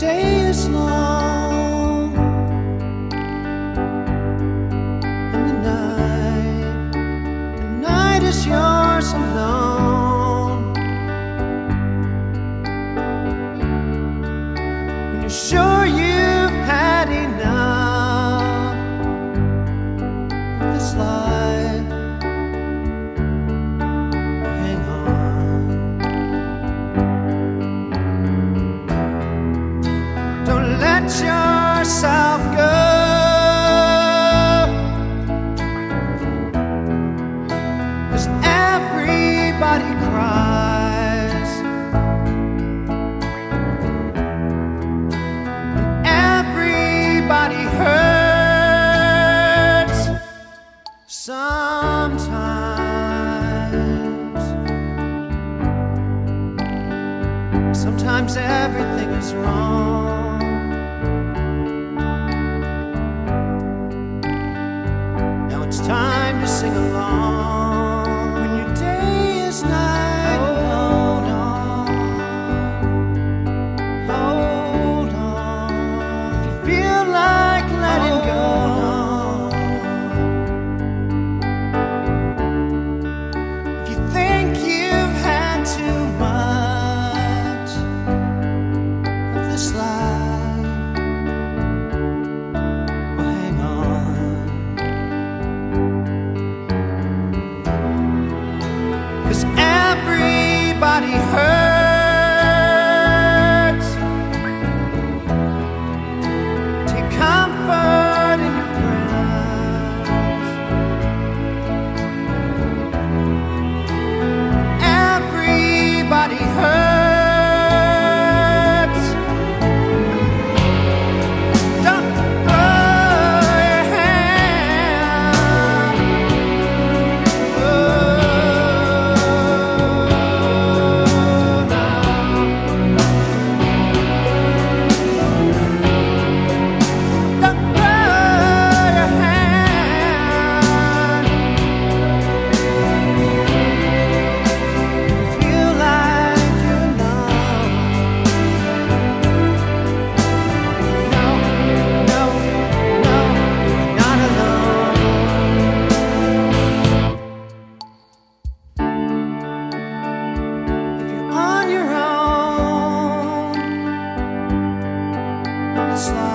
day times. Sometimes everything is wrong. Now it's time to sing along. last.